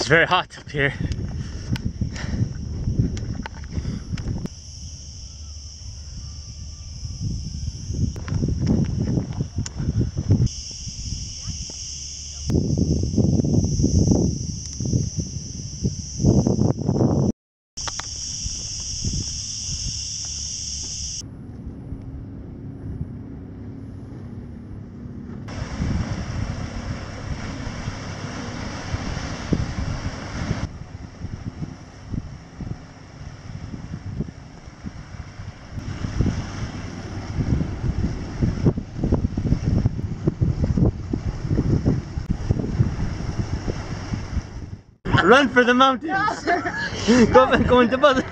It's very hot up here. Run for the mountains! go back, go into bother.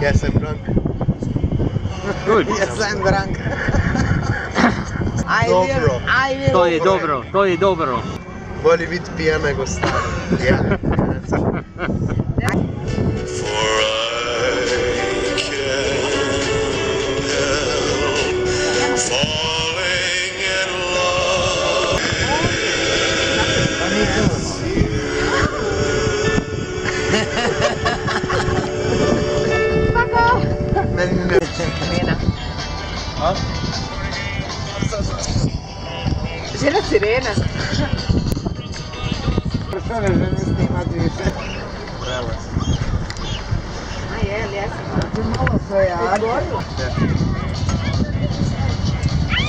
Yes, I'm drunk. Good. Yes, I'm drunk. I Dobro. will, I will. To je dobro, to je dobro. Bolje biti pijan nego star. Ja. Hã? Gira sirena. Professora, eu já não tem mais de Pra ela. Ah, é, aliás. Que mal foi a água.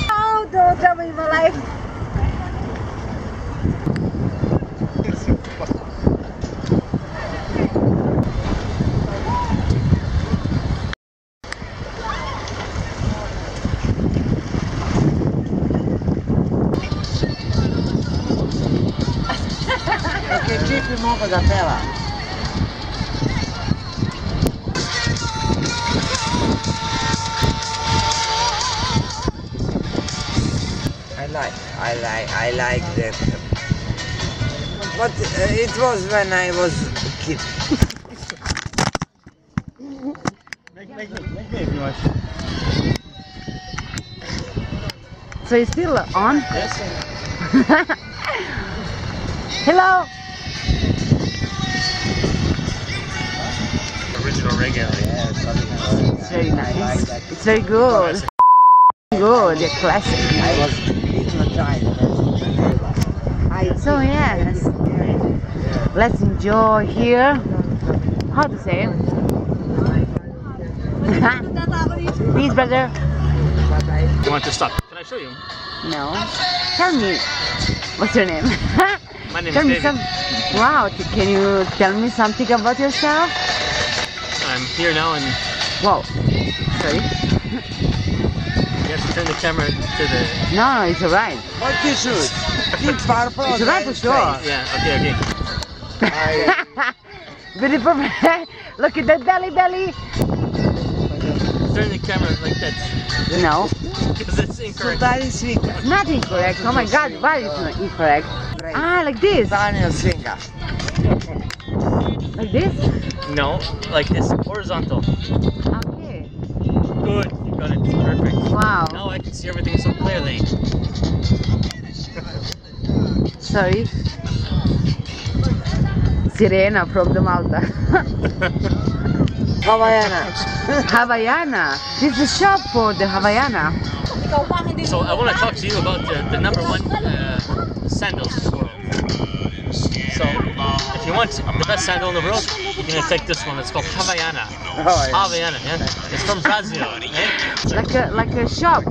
How do you life? Like, I that. But uh, it was when I was a kid. So it's still on? Yes. Hello. Original reggae. It's very nice. It's very good. Good. The classic. I was hypnotized. I So yes, let's enjoy here. How to say? Please, brother. You want to stop? Can I show you? No. Tell me, what's your name? My name tell is me David. some. Wow. Can you tell me something about yourself? I'm here now and Wow. Sorry. you have to turn the camera to the... No, no, it's alright. What you should? Deep purple. It's alright for sure. Yeah, okay, okay. I, Very perfect. Look at that belly, belly. Turn the camera like that. No, Because it's incorrect. Dai swinga. it's not incorrect. Oh my God, why is it not incorrect? Ah, like this. Daniel swinga. Like this. No, like this, horizontal. Okay. Good, you got it. Perfect. Wow. Now I can see everything so clearly. Sorry. Sirena from the Malta. Havaiana. Havaiana. This is the shop for the Havaiana. So I want to talk to you about the, the number one uh, sandals in the world. So if you want the best sandal in the world, you're gonna take this one. It's called Havaiana. Yeah. Havaiana, yeah. It's from Brazil. eh? Like a like a shop.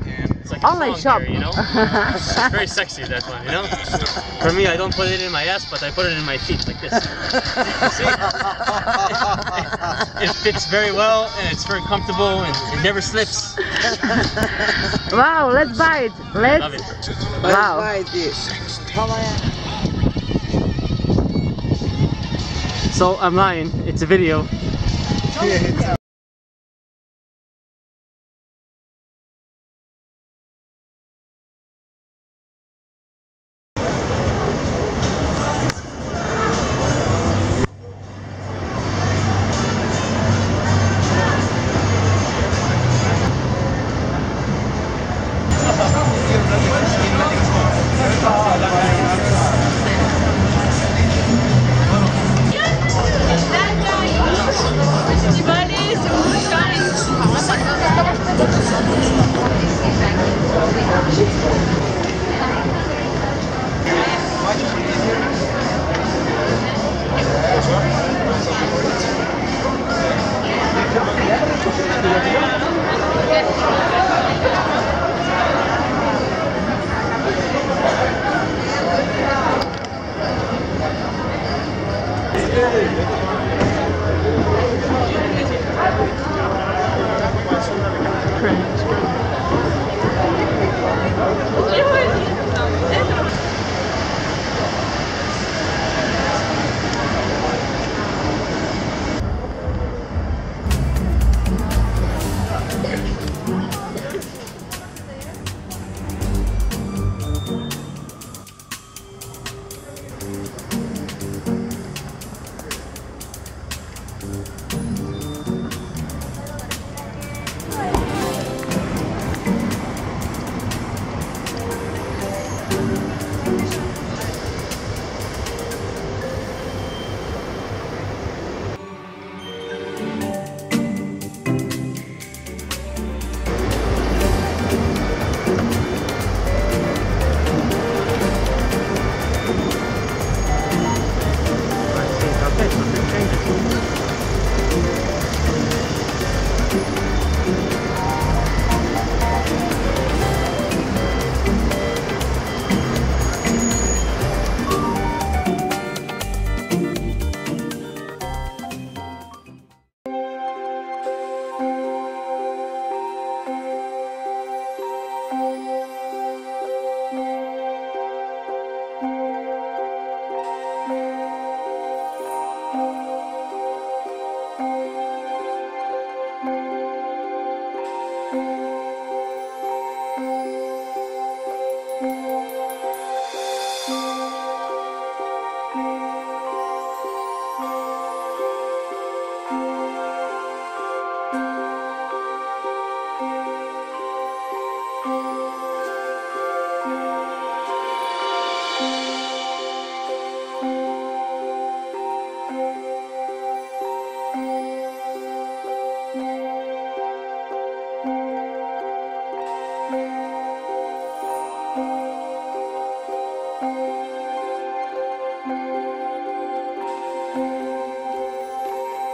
It's like a Online song shop. here, you know. It's very sexy that one, you know. For me, I don't put it in my ass, but I put it in my feet like this. See? it fits very well and it's very comfortable and it never slips. Wow, let's buy it. Let's. Love it. Wow. Buy this. Come on. So I'm lying. It's a video. il convento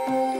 della clausura